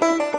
Thank you.